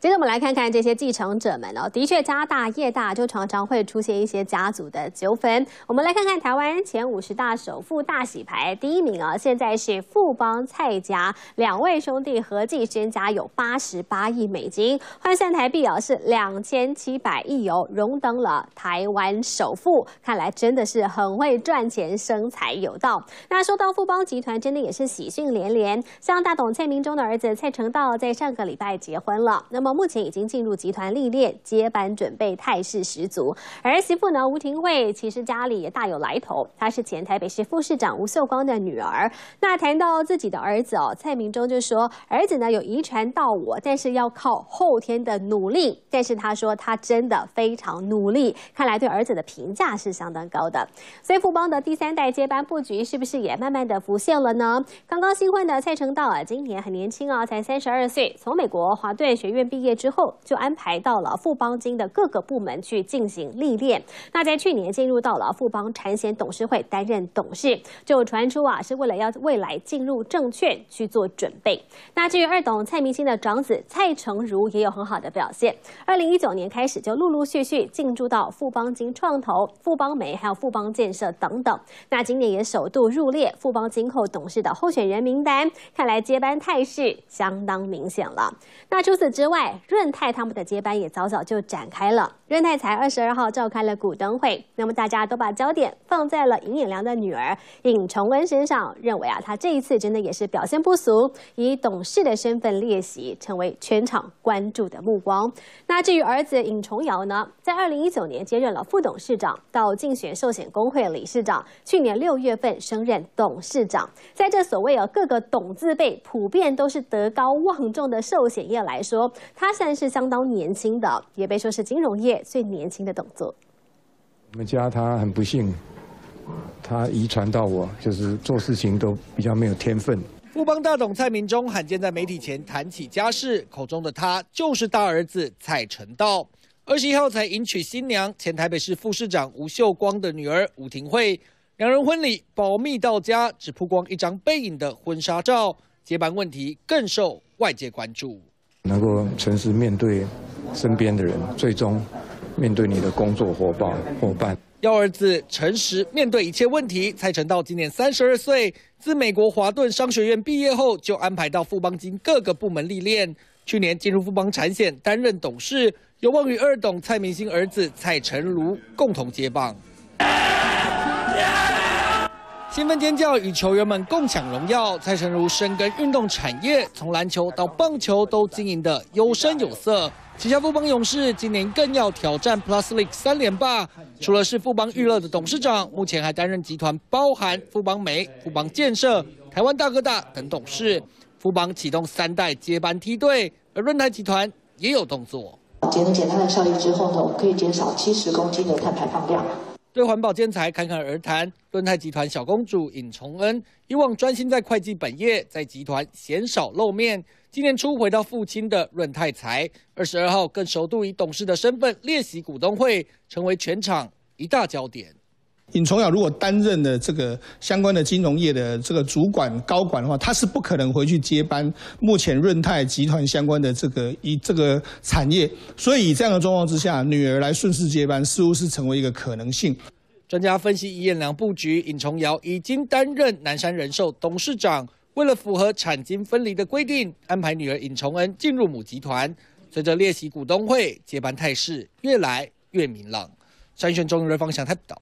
接着我们来看看这些继承者们哦，的确家大业大，就常常会出现一些家族的纠纷。我们来看看台湾前五十大首富大洗牌第一名啊，现在是富邦蔡家两位兄弟合计身家有八十八亿美金，换算台币啊是两千七百亿哦，荣登了台湾首富。看来真的是很会赚钱，生财有道。那说到富邦集团，真的也是喜讯连连，像大董蔡明忠的儿子蔡成道在上个礼拜结婚了。那么目前已经进入集团历练，接班准备态势十足。儿媳妇呢，吴廷慧其实家里也大有来头，她是前台北市副市长吴秀光的女儿。那谈到自己的儿子哦，蔡明忠就说，儿子呢有遗传到我，但是要靠后天的努力。但是他说他真的非常努力，看来对儿子的评价是相当高的。所以富邦的第三代接班布局是不是也慢慢的浮现了呢？刚刚新婚的蔡成道啊，今年很年轻啊，才三十二岁，从美国华顿学院。毕毕业之后就安排到了富邦金的各个部门去进行历练。那在去年进入到了富邦产险董事会担任董事，就传出啊是为了要未来进入证券去做准备。那至于二董蔡明星的长子蔡成儒也有很好的表现。二零一九年开始就陆陆续续进驻到富邦金创投、富邦煤还有富邦建设等等。那今年也首度入列富邦金后董事的候选人名单，看来接班态势相当明显了。那除此之外，润泰他们的接班也早早就展开了。润泰才二十二号召开了股东会，那么大家都把焦点放在了尹衍良的女儿尹崇恩身上，认为啊，他这一次真的也是表现不俗，以董事的身份列席，成为全场关注的目光。那至于儿子尹崇尧呢，在二零一九年接任了副董事长，到竞选寿险工会理事长，去年六月份升任董事长。在这所谓啊各个董字辈普遍都是德高望重的寿险业来说，他算是相当年轻的，也被说是金融业最年轻的董座。我们家他很不幸，他遗传到我，就是做事情都比较没有天分。富邦大董蔡明忠罕见在媒体前谈起家事，口中的他就是大儿子蔡成道。二十一号才迎娶新娘，前台北市副市长吴秀光的女儿吴廷惠，两人婚礼保密到家，只曝光一张背影的婚纱照，接班问题更受外界关注。能够诚实面对身边的人，最终面对你的工作伙伴伙伴。要儿子诚实面对一切问题。蔡成道今年三十二岁，自美国华顿商学院毕业后，就安排到富邦金各个部门历练。去年进入富邦产险担任董事，有望与二董蔡明星儿子蔡成儒共同接棒。兴奋尖叫，与球员们共享荣耀。蔡成儒深耕运动产业，从篮球到棒球都经营得有声有色。旗下富邦勇士今年更要挑战 Plus League 三连霸。除了是富邦娱乐的董事长，目前还担任集团包含富邦煤、富邦建设、台湾大哥大等董事。富邦启动三代接班梯队，而润泰集团也有动作。节能减碳的效益之后呢，我们可以减少七十公斤的碳排放量。对环保建材侃侃而谈，润泰集团小公主尹崇恩以往专心在会计本业，在集团鲜少露面。今年初回到父亲的润泰财，二十二号更首度以董事的身份列席股东会，成为全场一大焦点。尹崇尧如果担任了这个相关的金融业的这个主管高管的话，他是不可能回去接班目前润泰集团相关的这个一这个产业，所以以这样的状况之下，女儿来顺势接班，似乎是成为一个可能性。专家分析，尹良布局，尹崇尧已经担任南山人寿董事长，为了符合产金分离的规定，安排女儿尹崇恩进入母集团。随着列席股东会，接班态势越来越明朗。筛选中日方向太不到。